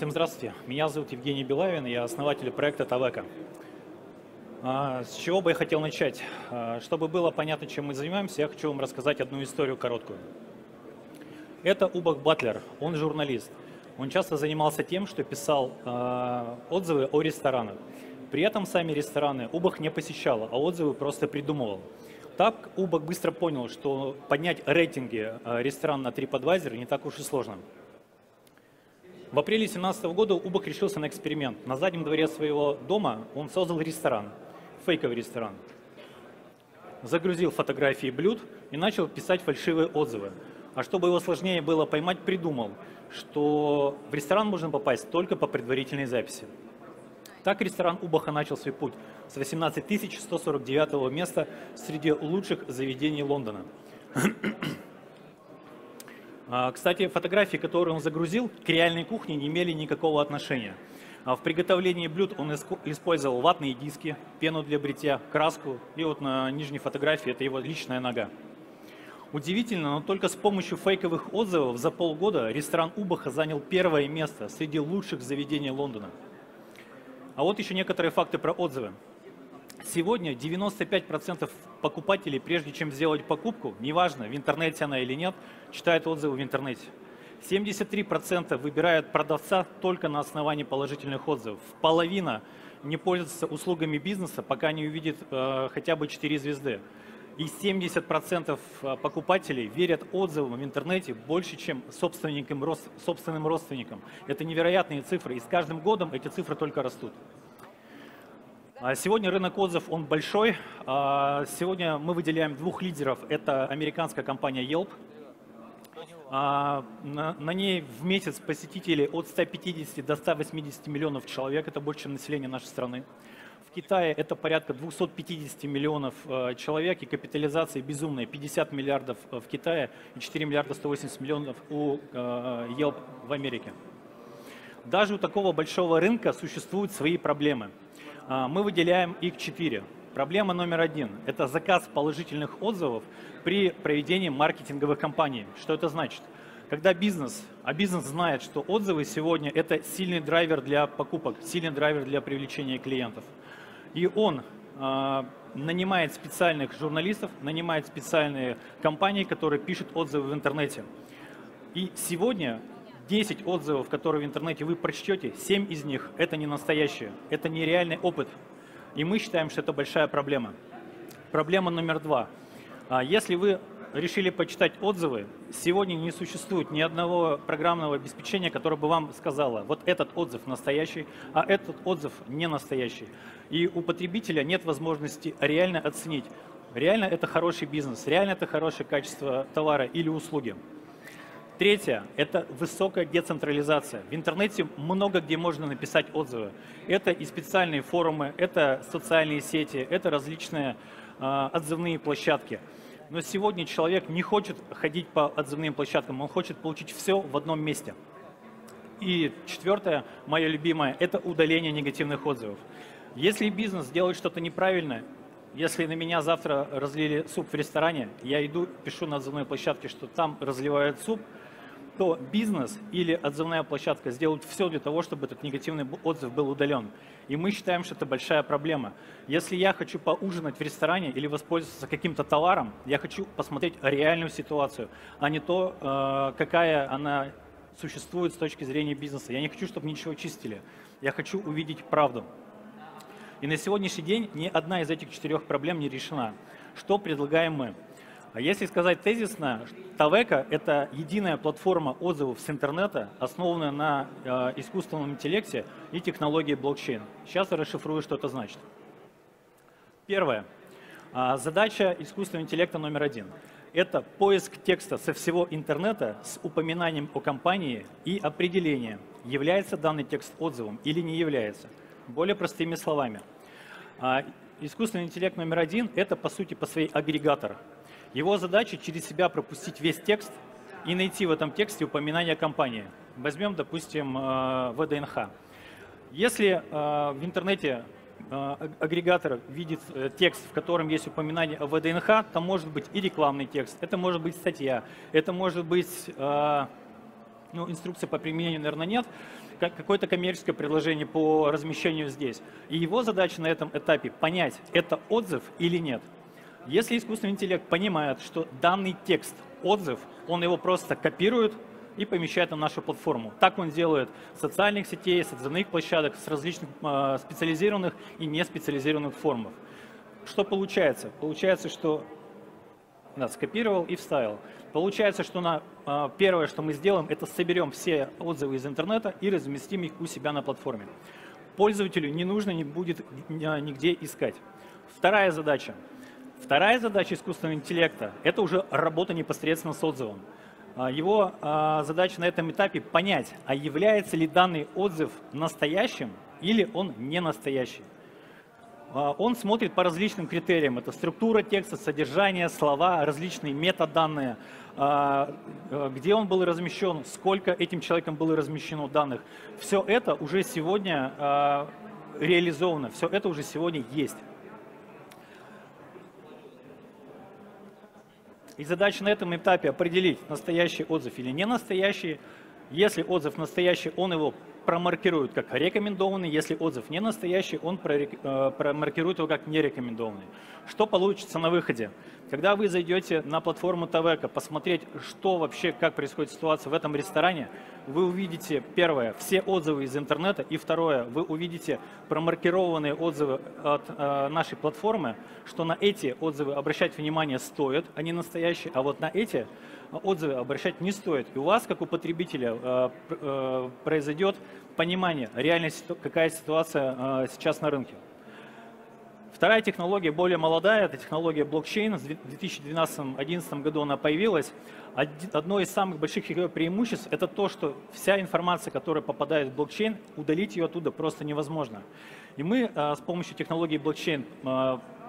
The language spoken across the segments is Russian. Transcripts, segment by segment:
Всем здравствуйте. Меня зовут Евгений Белавин, я основатель проекта Тавека. А, с чего бы я хотел начать? А, чтобы было понятно, чем мы занимаемся, я хочу вам рассказать одну историю короткую. Это Убах Батлер, он журналист. Он часто занимался тем, что писал а, отзывы о ресторанах. При этом сами рестораны Убах не посещал, а отзывы просто придумывал. Так Убах быстро понял, что поднять рейтинги ресторана на TripAdvisor не так уж и сложно. В апреле 2017 года Убах решился на эксперимент. На заднем дворе своего дома он создал ресторан – фейковый ресторан. Загрузил фотографии блюд и начал писать фальшивые отзывы. А чтобы его сложнее было поймать, придумал, что в ресторан можно попасть только по предварительной записи. Так ресторан Убаха начал свой путь с 18 149 места среди лучших заведений Лондона. А, кстати, фотографии, которые он загрузил, к реальной кухне не имели никакого отношения. А в приготовлении блюд он использовал ватные диски, пену для бритья, краску, и вот на нижней фотографии это его личная нога. Удивительно, но только с помощью фейковых отзывов за полгода ресторан Убаха занял первое место среди лучших заведений Лондона. А вот еще некоторые факты про отзывы. Сегодня 95% покупателей, прежде чем сделать покупку, неважно, в интернете она или нет, читают отзывы в интернете. 73% выбирают продавца только на основании положительных отзывов. Половина не пользуется услугами бизнеса, пока не увидит э, хотя бы 4 звезды. И 70% э, покупателей верят отзывам в интернете больше, чем собственникам, родственникам. Это невероятные цифры, и с каждым годом эти цифры только растут. А сегодня рынок отзывов, он большой. А сегодня мы выделяем двух лидеров. Это американская компания Yelp – а, на, ней в месяц посетителей от 150 до 180 миллионов человек, это больше, чем население нашей страны. В Китае это порядка 250 миллионов человек и капитализация безумная, 50 миллиардов в Китае и 4 миллиарда 180 миллионов у Yelp в Америке. Даже у такого большого рынка существуют свои проблемы. Э, мы выделяем их четыре. Проблема номер один – это заказ положительных отзывов при проведении маркетинговых кампаний. Что это значит? Когда бизнес, а бизнес знает, что отзывы сегодня – это сильный драйвер для покупок, сильный драйвер для привлечения клиентов. И он э, нанимает специальных журналистов, нанимает специальные компании, которые пишут отзывы в интернете. И сегодня 10 отзывов, которые в интернете вы прочтете, 7 из них – это не настоящие, это нереальный опыт и мы считаем, что это большая проблема. Проблема номер два. А, если вы решили почитать отзывы, сегодня не существует ни одного программного обеспечения, которое бы вам сказало, вот этот отзыв настоящий, а этот отзыв не настоящий. И у потребителя нет возможности реально оценить, реально это хороший бизнес, реально это хорошее качество товара или услуги. Третье – это высокая децентрализация. В интернете много где можно написать отзывы. Это и специальные форумы, это социальные сети, это различные э, отзывные площадки. Но сегодня человек не хочет ходить по отзывным площадкам, он хочет получить все в одном месте. И четвертое, мое любимое, это удаление негативных отзывов. Если бизнес делает что-то неправильно, если на меня завтра разлили суп в ресторане, я иду, пишу на отзывной площадке, что там разливают суп – то бизнес или отзывная площадка сделают все для того, чтобы этот негативный отзыв был удален. И мы считаем, что это большая проблема. Если я хочу поужинать в ресторане или воспользоваться каким-то товаром, я хочу посмотреть реальную ситуацию, а не то, э, какая она существует с точки зрения бизнеса. Я не хочу, чтобы ничего чистили. Я хочу увидеть правду. И на сегодняшний день ни одна из этих четырех проблем не решена. Что предлагаем мы? А если сказать тезисно, Тавека – это единая платформа отзывов с интернета, основанная на э, искусственном интеллекте и технологии блокчейн. Сейчас я расшифрую, что это значит. Первое. А, задача искусственного интеллекта номер один – это поиск текста со всего интернета с упоминанием о компании и определение, является данный текст отзывом или не является. Более простыми словами. А, искусственный интеллект номер один – это, по сути, по своей агрегатор – его задача через себя пропустить весь текст и найти в этом тексте упоминание компании. Возьмем, допустим, э, ВДНХ. Если э, в интернете э, агрегатор видит текст, в котором есть упоминание о ВДНХ, там может быть и рекламный текст, это может быть статья, это может быть, ну, инструкция по применению, наверное, нет. какое-то коммерческое предложение по размещению здесь. И его задача на этом этапе понять, это отзыв или нет. Если искусственный интеллект понимает, что данный текст отзыв, он его просто копирует и помещает на нашу платформу. Так он делает с социальных сетей, с отзывных площадок, с различных э, специализированных и неспециализированных формах. Что получается? Получается, что да, скопировал и вставил. Получается, что на, э, первое, что мы сделаем, это соберем все отзывы из интернета и разместим их у себя на платформе. Пользователю не нужно не будет нигде искать. Вторая задача. Вторая задача искусственного интеллекта – это уже работа непосредственно с отзывом. А, его а, задача на этом этапе понять, а является ли данный отзыв настоящим или он не настоящий. А, он смотрит по различным критериям. Это структура текста, содержание, слова, различные метаданные, где он был размещен, сколько этим человеком было размещено данных. Все это уже сегодня реализовано, все это уже сегодня есть. И задача на этом этапе определить, настоящий отзыв или не настоящий. Если отзыв настоящий, он его промаркирует как рекомендованный. Если отзыв не настоящий, он э, промаркирует его как нерекомендованный. Что получится на выходе? Когда вы зайдете на платформу Тавека, посмотреть, что вообще, как происходит ситуация в этом ресторане, вы увидите, первое, все отзывы из интернета, и второе, вы увидите промаркированные отзывы от э, нашей платформы, что на эти отзывы обращать внимание стоит, они настоящие, а вот на эти отзывы обращать не стоит. И у вас, как у потребителя, э, э, произойдет понимание, реально какая ситуация э, сейчас на рынке. Вторая технология, более молодая, это технология блокчейн. В 2012-2011 году она появилась. Одно из самых больших ее преимуществ – это то, что вся информация, которая попадает в блокчейн, удалить ее оттуда просто невозможно. И мы с помощью технологии блокчейн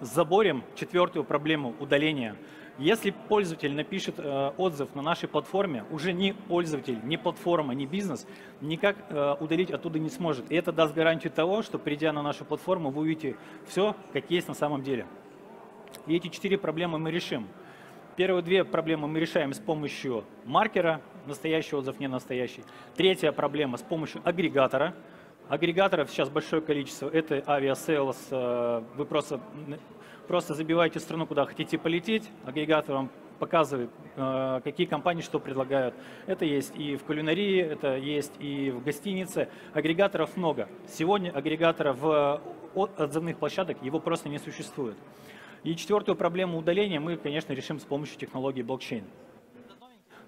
заборем четвертую проблему удаления – если пользователь напишет э, отзыв на нашей платформе, уже ни пользователь, ни платформа, ни бизнес никак э, удалить оттуда не сможет. И это даст гарантию того, что придя на нашу платформу, вы увидите все, как есть на самом деле. И эти четыре проблемы мы решим. Первые две проблемы мы решаем с помощью маркера, настоящий отзыв, не настоящий. Третья проблема с помощью агрегатора. Агрегаторов сейчас большое количество. Это Aviasales. Э, вы просто Просто забиваете страну, куда хотите полететь, агрегатор вам показывает, э, какие компании что предлагают. Это есть и в кулинарии, это есть и в гостинице. Агрегаторов много. Сегодня агрегатора в отзывных площадок его просто не существует. И четвертую проблему удаления мы, конечно, решим с помощью технологии блокчейн.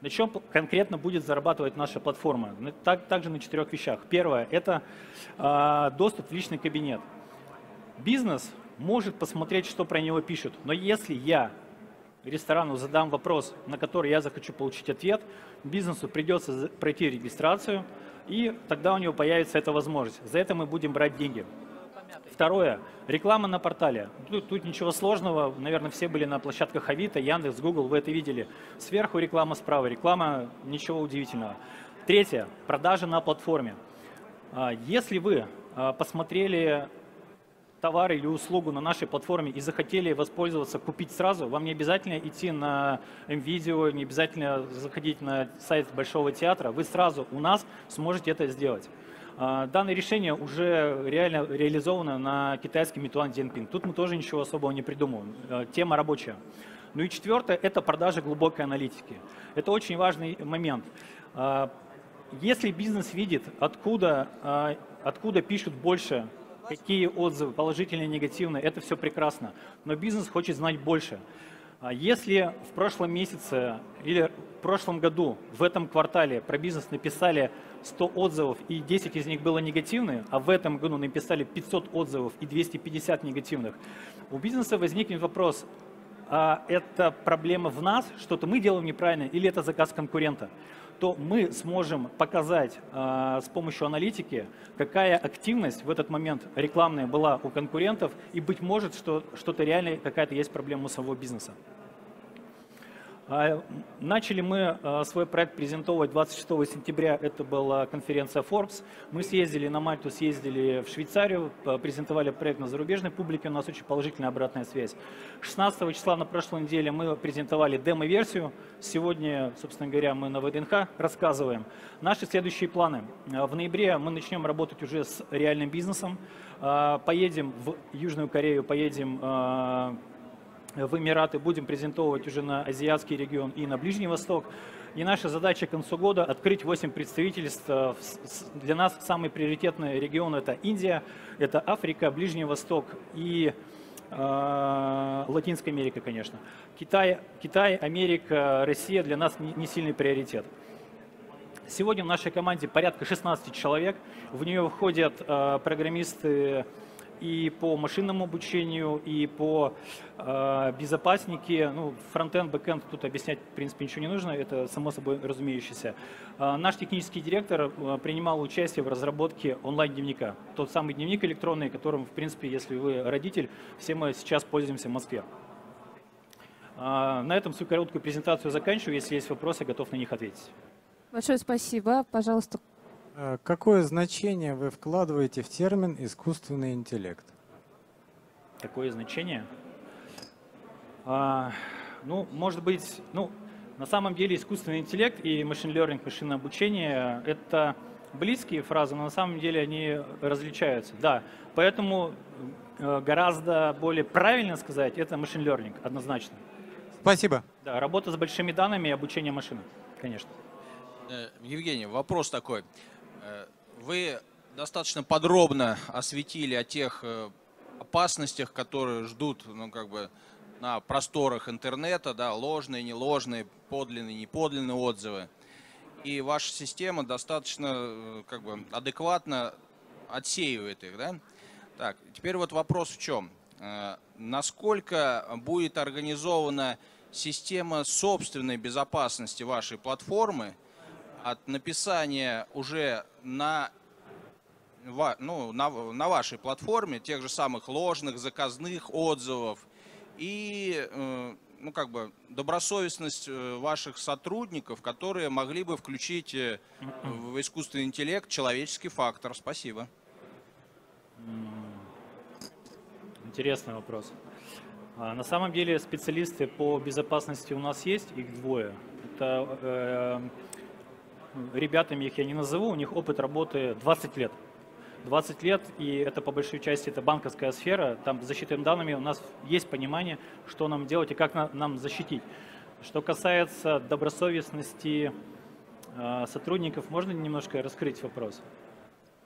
На чем конкретно будет зарабатывать наша платформа? Так, также на четырех вещах. Первое – это э, доступ в личный кабинет. Бизнес может посмотреть, что про него пишут. Но если я ресторану задам вопрос, на который я захочу получить ответ, бизнесу придется пройти регистрацию, и тогда у него появится эта возможность. За это мы будем брать деньги. Второе. Реклама на портале. Тут, тут ничего сложного. Наверное, все были на площадках Авито, Яндекс, Google, вы это видели. Сверху реклама, справа реклама. Ничего удивительного. Третье. Продажи на платформе. А, если вы а, посмотрели товар или услугу на нашей платформе и захотели воспользоваться, купить сразу, вам не обязательно идти на MVideo, не обязательно заходить на сайт Большого театра, вы сразу у нас сможете это сделать. А, данное решение уже реально реализовано на китайском Meituan Dianping. Тут мы тоже ничего особого не придумываем. А, тема рабочая. Ну и четвертое – это продажа глубокой аналитики. Это очень важный момент. А, если бизнес видит, откуда, откуда пишут больше какие отзывы, положительные, негативные, это все прекрасно. Но бизнес хочет знать больше. А если в прошлом месяце или в прошлом году, в этом квартале про бизнес написали 100 отзывов и 10 из них было негативные, а в этом году написали 500 отзывов и 250 негативных, у бизнеса возникнет вопрос, это проблема в нас, что-то мы делаем неправильно или это заказ конкурента? то мы сможем показать э, с помощью аналитики, какая активность в этот момент рекламная была у конкурентов, и быть может, что что-то реально какая-то есть проблема у самого бизнеса. А, начали мы а, свой проект презентовать 26 сентября, это была конференция Forbes. Мы съездили на Мальту, съездили в Швейцарию, презентовали проект на зарубежной публике, у нас очень положительная обратная связь. 16 числа на прошлой неделе мы презентовали демо-версию, сегодня, собственно говоря, мы на ВДНХ рассказываем. Наши следующие планы. А, в ноябре мы начнем работать уже с реальным бизнесом, поедем в Южную Корею, поедем в Эмираты, будем презентовать уже на азиатский регион и на Ближний Восток. И наша задача к концу года открыть 8 представительств. Для нас самый приоритетный регион это Индия, это Африка, Ближний Восток и э, Латинская Америка, конечно. Китай, Китай, Америка, Россия для нас не, не сильный приоритет. Сегодня в нашей команде порядка 16 человек. В нее входят э, программисты и по машинному обучению, и по э, безопаснике. Ну, frontend, backend тут объяснять, в принципе, ничего не нужно, это само собой разумеющееся. Э, наш технический директор э, принимал участие в разработке онлайн-дневника. Тот самый дневник электронный, которым, в принципе, если вы родитель, все мы сейчас пользуемся в Москве. Э, на этом свою короткую презентацию заканчиваю. Если есть вопросы, готов на них ответить. Большое спасибо. Пожалуйста, какое значение вы вкладываете в термин искусственный интеллект? Какое значение? А, ну, может быть, ну, на самом деле искусственный интеллект и machine learning, машинное обучение – это близкие фразы, но на самом деле они различаются. Да, поэтому э, гораздо более правильно сказать – это machine learning, однозначно. Спасибо. Да, работа с большими данными и обучение машины, конечно. Э, Евгений, вопрос такой. Э, вы достаточно подробно осветили о тех э, опасностях, которые ждут, ну, как бы, на просторах интернета, да, ложные, неложные, подлинные, неподлинные отзывы. И ваша система достаточно, э, как бы, адекватно отсеивает их, да? Так, теперь вот вопрос в чем? Насколько будет организована система собственной безопасности вашей платформы от написания уже на, ну, на, на вашей платформе тех же самых ложных, заказных отзывов и э, ну, как бы добросовестность э, ваших сотрудников, которые могли бы включить э, в искусственный интеллект человеческий фактор. Спасибо. Интересный вопрос. А, на самом деле специалисты по безопасности у нас есть, их двое. Это ребятами их я не назову, у них опыт работы 20 лет. 20 лет, и это по большой части это банковская сфера, там с защитой данными у нас есть понимание, что нам делать и как нам защитить. Что касается добросовестности э, сотрудников, можно немножко раскрыть вопрос?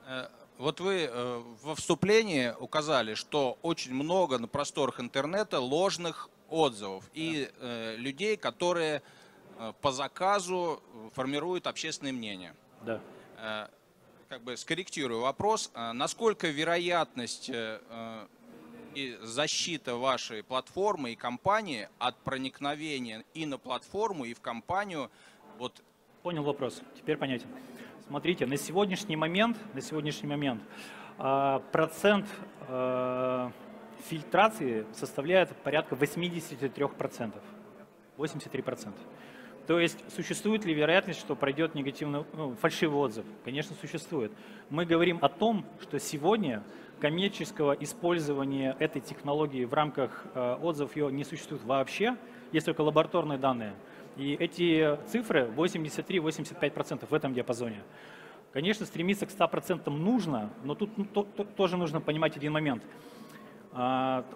Э, вот вы э, во вступлении указали, что очень много на просторах интернета ложных отзывов и людей, которые Э, по заказу формирует общественное мнение. Да. Э, как бы скорректирую вопрос. Э, насколько вероятность и защита вашей платформы и компании от проникновения и на платформу, и в компанию? Вот... Понял вопрос. Теперь понятен. Смотрите, на сегодняшний момент, на сегодняшний момент процент фильтрации составляет порядка 83%. 83%. То есть существует ли вероятность, что пройдет негативный, ну, фальшивый отзыв? Конечно, существует. Мы говорим о том, что сегодня коммерческого использования этой технологии в рамках э, отзывов ее не существует вообще, есть только лабораторные данные. И эти цифры 83-85% в этом диапазоне. Конечно, стремиться к 100% нужно, но тут ну, то, то, тоже нужно понимать один момент –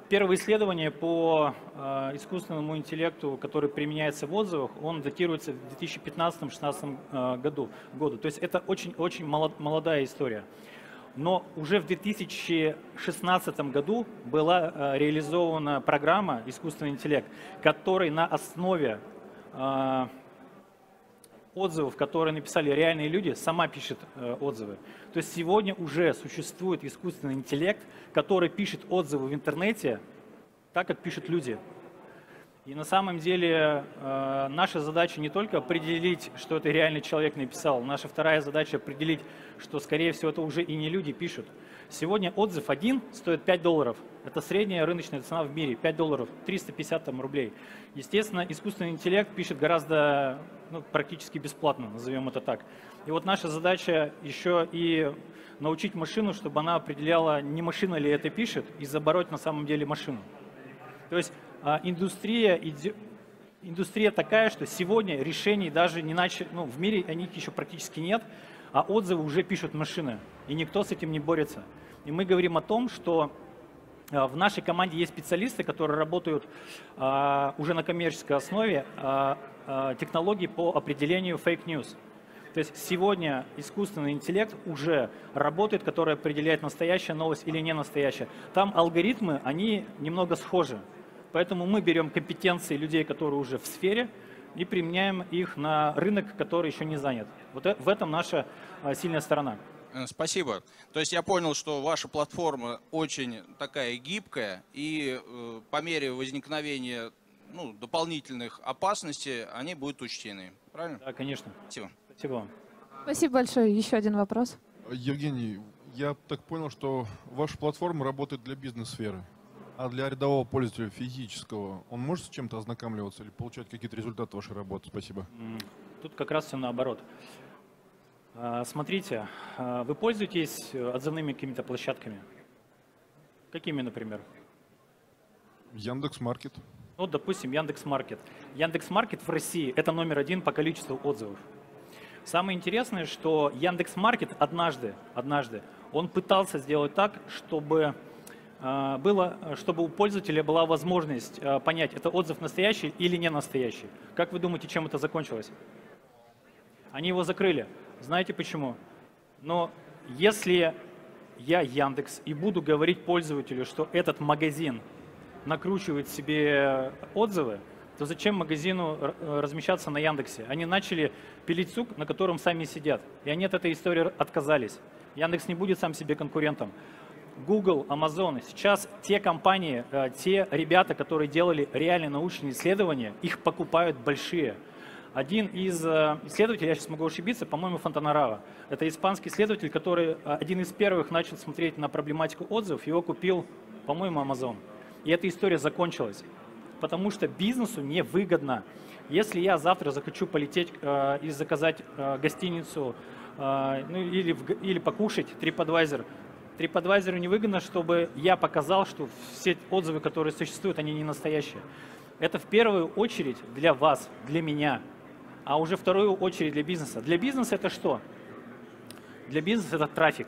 первое исследование по а, искусственному интеллекту, который применяется в отзывах, он датируется в 2015-2016 а, году, году. То есть это очень-очень молодая история. Но уже в 2016 году была реализована программа «Искусственный интеллект», которая на основе отзывов, которые написали реальные люди, сама пишет э, отзывы. То есть сегодня уже существует искусственный интеллект, который пишет отзывы в интернете так, как пишут люди. И на самом деле э, наша задача не только определить, что это реальный человек написал, наша вторая задача определить, что, скорее всего, это уже и не люди пишут. Сегодня отзыв один стоит 5 долларов. Это средняя рыночная цена в мире, 5 долларов, 350 там, рублей. Естественно, искусственный интеллект пишет гораздо, ну, практически бесплатно, назовем это так. И вот наша задача еще и научить машину, чтобы она определяла, не машина ли это пишет, и забороть на самом деле машину. То есть а, индустрия, индустрия такая, что сегодня решений даже не начали, ну, в мире они еще практически нет, а отзывы уже пишут машины, и никто с этим не борется. И мы говорим о том, что в нашей команде есть специалисты, которые работают а, уже на коммерческой основе а, а, технологий по определению fake news. То есть сегодня искусственный интеллект уже работает, который определяет настоящая новость или не настоящая. Там алгоритмы, они немного схожи. Поэтому мы берем компетенции людей, которые уже в сфере, и применяем их на рынок, который еще не занят. Вот э- в этом наша сильная сторона. Э, Спасибо. То есть я понял, что ваша платформа очень такая гибкая, и э, по мере возникновения ну, дополнительных опасностей они будут учтены. Правильно? Да, конечно. Спасибо. Спасибо вам. Спасибо большое. Еще один вопрос. Евгений, я так понял, что ваша платформа работает для бизнес-сферы, а для рядового пользователя физического он может с чем-то ознакомливаться или получать какие-то результаты вашей работы? Спасибо. Тут как раз все наоборот. А, Смотрите, а, вы пользуетесь э, отзывными какими-то площадками? Какими, например? Яндекс Маркет. Ну, допустим, Яндекс.Маркет. Яндекс.Маркет в России – это номер один по количеству отзывов. Самое интересное, что Яндекс.Маркет однажды, однажды, он пытался сделать так, чтобы э, было, чтобы у пользователя была возможность понять, это отзыв настоящий или не настоящий. Как вы думаете, чем это закончилось? Они его закрыли. Знаете почему? Но если я Яндекс и буду говорить пользователю, что этот магазин накручивает себе отзывы, то зачем магазину э, размещаться на Яндексе? Они начали пилить сук, на котором сами сидят. И они от этой истории отказались. Яндекс не будет сам себе конкурентом. Google, Amazon, сейчас те компании, э, те ребята, которые делали реальные научные исследования, их покупают большие. Один из э, исследователей, я сейчас могу ошибиться, по-моему, Фонтанарава. Это испанский исследователь, который э, один из первых начал смотреть на проблематику отзывов. Его купил, по-моему, Amazon. И эта история закончилась. Потому что бизнесу невыгодно. Если я завтра захочу полететь э, и заказать э, гостиницу э, ну, или, в или покушать TripAdvisor, TripAdvisor невыгодно, чтобы я показал, что все отзывы, которые существуют, они не настоящие. Это в первую очередь для вас, для меня, а уже вторую очередь для бизнеса. Для бизнеса это что? Для бизнеса это трафик.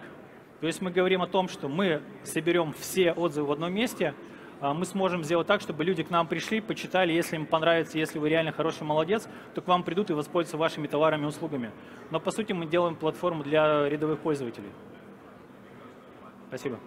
То есть мы говорим о том, что мы соберем все отзывы в одном месте, а, мы сможем сделать так, чтобы люди к нам пришли, почитали, если им понравится, если вы реально хороший молодец, то к вам придут и воспользуются вашими товарами и услугами. Но по сути мы делаем платформу для рядовых пользователей. Спасибо.